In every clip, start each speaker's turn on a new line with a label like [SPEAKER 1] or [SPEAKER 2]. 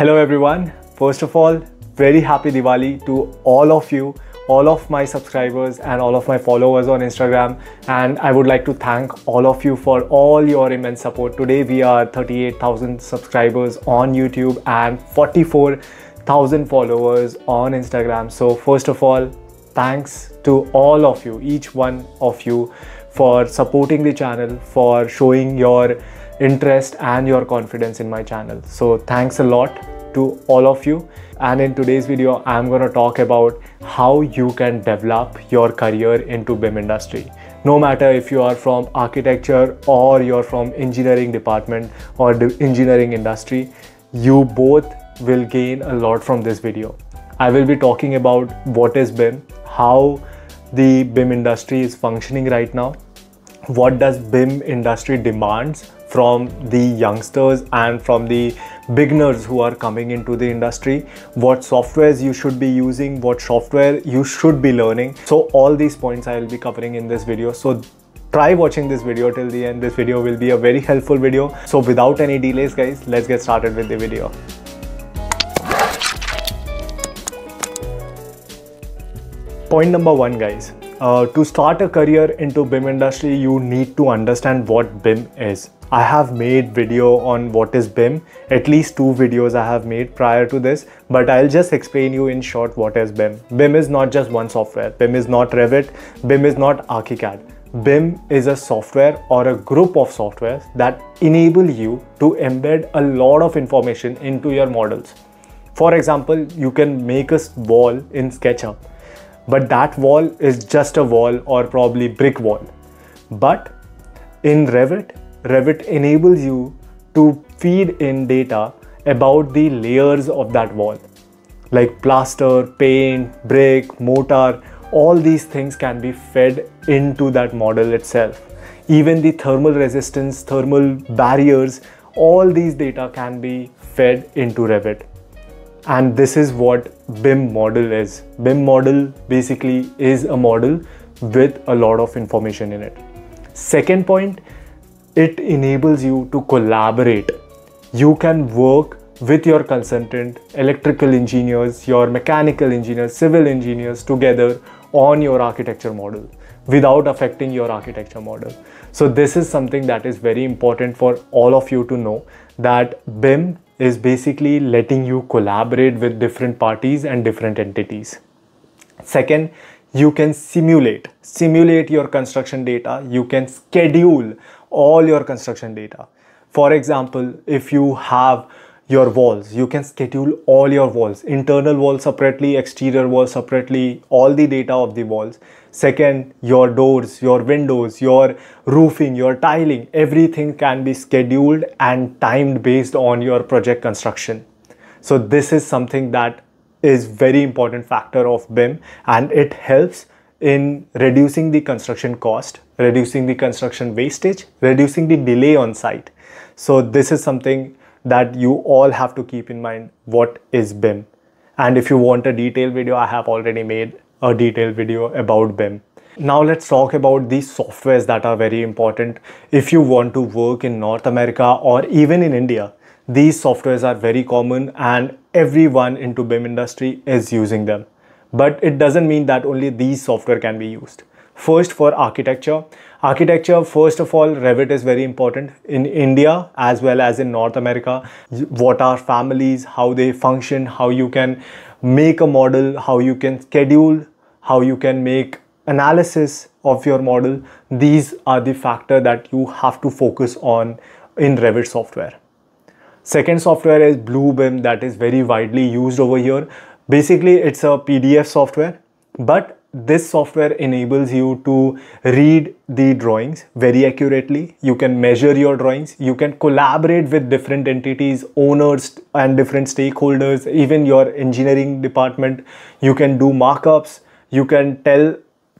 [SPEAKER 1] Hello everyone. First of all, very happy Diwali to all of you, all of my subscribers and all of my followers on Instagram. And I would like to thank all of you for all your immense support. Today we are 38,000 subscribers on YouTube and 44,000 followers on Instagram. So first of all, thanks to all of you, each one of you for supporting the channel, for showing your interest and your confidence in my channel. So thanks a lot to all of you. And in today's video, I'm going to talk about how you can develop your career into BIM industry. No matter if you are from architecture or you're from engineering department or the engineering industry, you both will gain a lot from this video. I will be talking about what is BIM, how the BIM industry is functioning right now, what does BIM industry demands from the youngsters and from the beginners who are coming into the industry, what softwares you should be using, what software you should be learning. So all these points I will be covering in this video. So try watching this video till the end. This video will be a very helpful video. So without any delays guys, let's get started with the video. Point number one guys, uh, to start a career into BIM industry, you need to understand what BIM is. I have made video on what is BIM, at least two videos I have made prior to this, but I'll just explain you in short what is BIM. BIM is not just one software. BIM is not Revit. BIM is not ArchiCAD. BIM is a software or a group of softwares that enable you to embed a lot of information into your models. For example, you can make a wall in SketchUp, but that wall is just a wall or probably brick wall. But in Revit, Revit enables you to feed in data about the layers of that wall like plaster, paint, brick, mortar, all these things can be fed into that model itself. Even the thermal resistance, thermal barriers, all these data can be fed into Revit. And this is what BIM model is. BIM model basically is a model with a lot of information in it. Second point it enables you to collaborate. You can work with your consultant, electrical engineers, your mechanical engineers, civil engineers together on your architecture model without affecting your architecture model. So this is something that is very important for all of you to know that BIM is basically letting you collaborate with different parties and different entities. Second, you can simulate, simulate your construction data. You can schedule all your construction data. For example, if you have your walls, you can schedule all your walls, internal walls separately, exterior walls separately, all the data of the walls. Second, your doors, your windows, your roofing, your tiling, everything can be scheduled and timed based on your project construction. So this is something that is very important factor of BIM and it helps in reducing the construction cost, reducing the construction wastage, reducing the delay on site. So this is something that you all have to keep in mind what is BIM. And if you want a detailed video, I have already made a detailed video about BIM. Now let's talk about these softwares that are very important if you want to work in North America or even in India. These softwares are very common and everyone into BIM industry is using them but it doesn't mean that only these software can be used. First for architecture. Architecture, first of all, Revit is very important in India as well as in North America. What are families, how they function, how you can make a model, how you can schedule, how you can make analysis of your model. These are the factor that you have to focus on in Revit software. Second software is Bluebeam that is very widely used over here. Basically, it's a PDF software, but this software enables you to read the drawings very accurately. You can measure your drawings. You can collaborate with different entities, owners and different stakeholders, even your engineering department. You can do markups. You can tell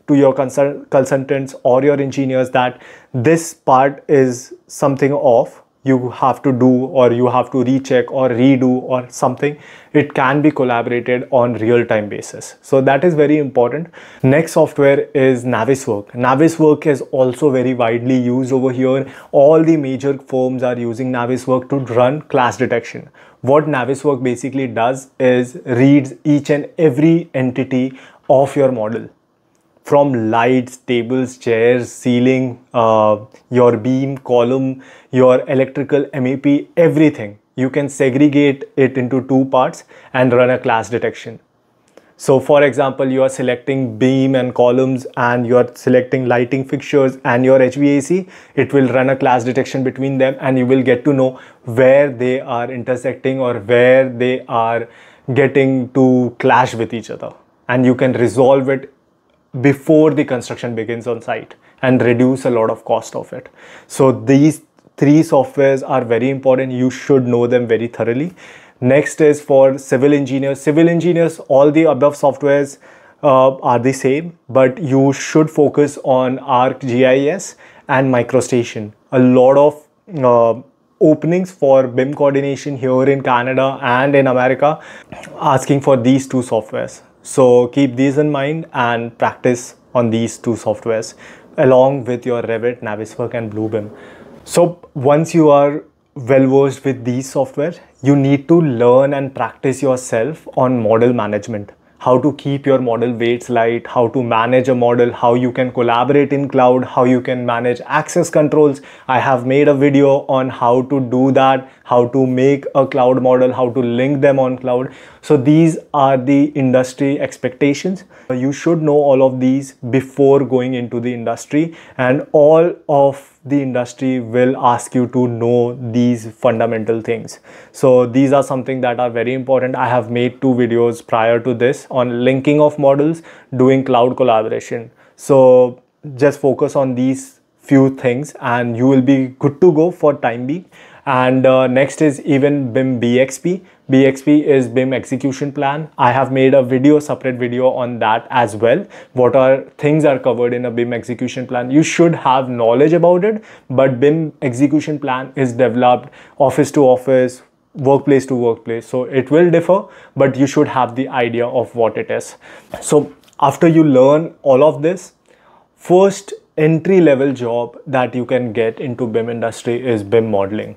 [SPEAKER 1] to your consultants or your engineers that this part is something off you have to do or you have to recheck or redo or something it can be collaborated on real time basis. So that is very important. Next software is naviswork. Naviswork is also very widely used over here. All the major firms are using naviswork to run clash detection. What Naviswork basically does is reads each and every entity of your model from lights, tables, chairs, ceiling, uh, your beam, column, your electrical MEP, everything. You can segregate it into two parts and run a clash detection. So for example, you are selecting beam and columns and you are selecting lighting fixtures and your HVAC, it will run a clash detection between them and you will get to know where they are intersecting or where they are getting to clash with each other. And you can resolve it before the construction begins on site and reduce a lot of cost of it. So these three softwares are very important. You should know them very thoroughly. Next is for civil engineers. Civil engineers, all the above softwares uh, are the same, but you should focus on ArcGIS and MicroStation. A lot of uh, openings for BIM coordination here in Canada and in America asking for these two softwares. So keep these in mind and practice on these two softwares along with your Revit, Naviswork and Bluebeam. So once you are well versed with these software, you need to learn and practice yourself on model management how to keep your model weights light, how to manage a model, how you can collaborate in cloud, how you can manage access controls. I have made a video on how to do that, how to make a cloud model, how to link them on cloud. So these are the industry expectations. You should know all of these before going into the industry and all of the industry will ask you to know these fundamental things. So these are something that are very important. I have made two videos prior to this on linking of models doing cloud collaboration. So just focus on these few things and you will be good to go for time being. And uh, next is even BIM BXP. BXP is BIM execution plan. I have made a video, separate video on that as well. What are things are covered in a BIM execution plan. You should have knowledge about it, but BIM execution plan is developed office to office, workplace to workplace. So it will differ, but you should have the idea of what it is. So after you learn all of this, first entry level job that you can get into BIM industry is BIM modeling.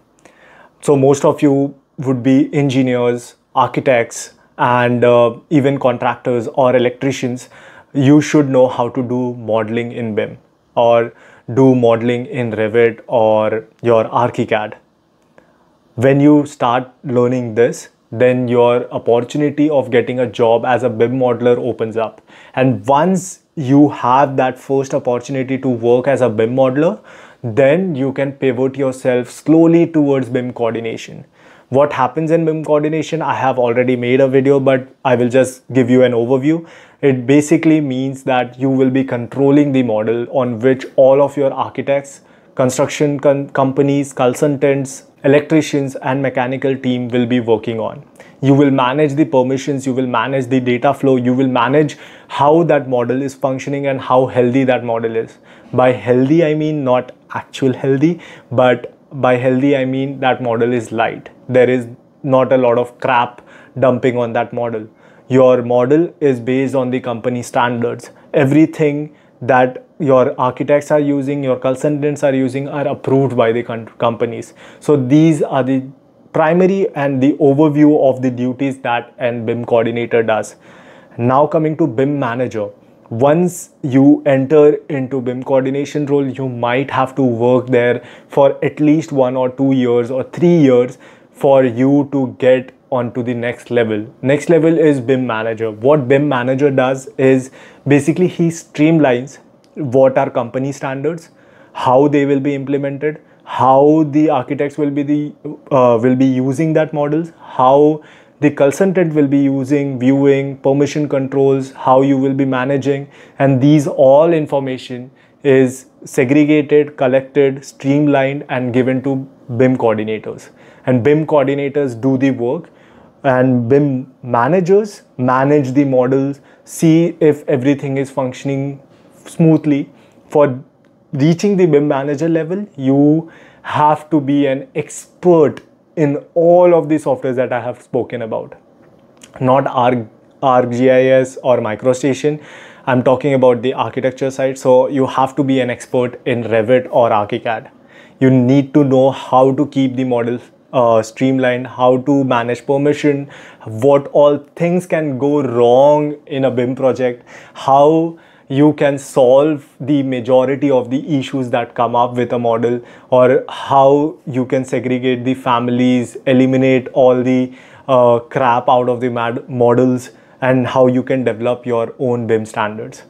[SPEAKER 1] So most of you would be engineers, architects, and uh, even contractors or electricians. You should know how to do modeling in BIM or do modeling in Revit or your ArchiCAD. When you start learning this, then your opportunity of getting a job as a BIM modeler opens up. And once you have that first opportunity to work as a BIM modeler, then you can pivot yourself slowly towards BIM coordination. What happens in BIM coordination, I have already made a video, but I will just give you an overview. It basically means that you will be controlling the model on which all of your architects, construction companies, consultants, electricians and mechanical team will be working on. You will manage the permissions, you will manage the data flow, you will manage how that model is functioning and how healthy that model is. By healthy, I mean not actual healthy, but by healthy, I mean that model is light. There is not a lot of crap dumping on that model. Your model is based on the company standards. Everything that your architects are using, your consultants are using are approved by the companies. So these are the primary and the overview of the duties that an BIM coordinator does. Now coming to BIM manager. Once you enter into BIM coordination role, you might have to work there for at least one or two years or three years for you to get onto the next level. Next level is BIM manager. What BIM manager does is basically he streamlines what are company standards, how they will be implemented, how the architects will be the uh, will be using that models, how the consultant will be using viewing permission controls how you will be managing and these all information is segregated collected streamlined and given to bim coordinators and bim coordinators do the work and BIM managers manage the models, see if everything is functioning smoothly. For reaching the BIM manager level, you have to be an expert in all of the softwares that I have spoken about. Not Arc, ArcGIS or MicroStation. I'm talking about the architecture side. So you have to be an expert in Revit or ArchiCAD. You need to know how to keep the model uh, streamlined, how to manage permission, what all things can go wrong in a BIM project, how you can solve the majority of the issues that come up with a model or how you can segregate the families, eliminate all the uh, crap out of the models and how you can develop your own BIM standards.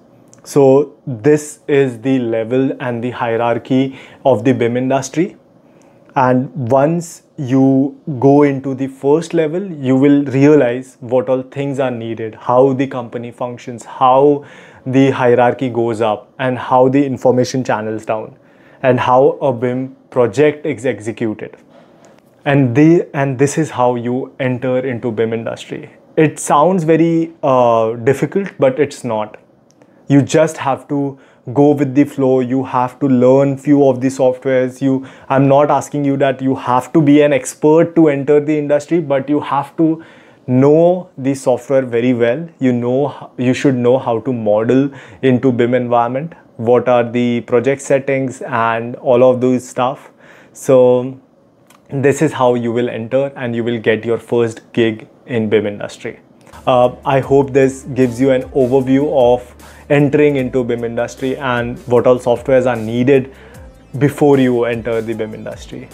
[SPEAKER 1] So this is the level and the hierarchy of the BIM industry. And once you go into the first level, you will realize what all things are needed, how the company functions, how the hierarchy goes up, and how the information channels down, and how a BIM project is executed. And, the, and this is how you enter into BIM industry. It sounds very uh, difficult, but it's not you just have to go with the flow. You have to learn few of the softwares. You i'm not asking you that you have to be an expert to enter the industry but you have to know the software very well. You know you should know how to model into bim environment what are the project settings and all of those stuff. So this is how you will enter and you will get your first gig in bim industry uh, i hope this gives you an overview of entering into BIM industry and what all softwares are needed before you enter the BIM industry.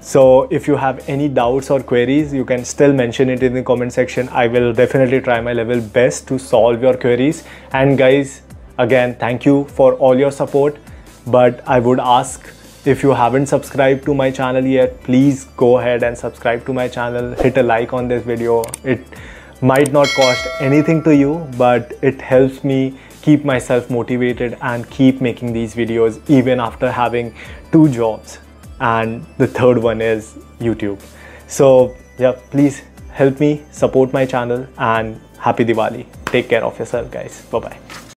[SPEAKER 1] So if you have any doubts or queries, you can still mention it in the comment section. I will definitely try my level best to solve your queries. And guys, again, thank you for all your support. But I would ask if you haven't subscribed to my channel yet, please go ahead and subscribe to my channel. Hit a like on this video. It might not cost anything to you, but it helps me keep myself motivated and keep making these videos even after having two jobs and the third one is YouTube. So yeah, please help me support my channel and happy Diwali. Take care of yourself guys. Bye bye.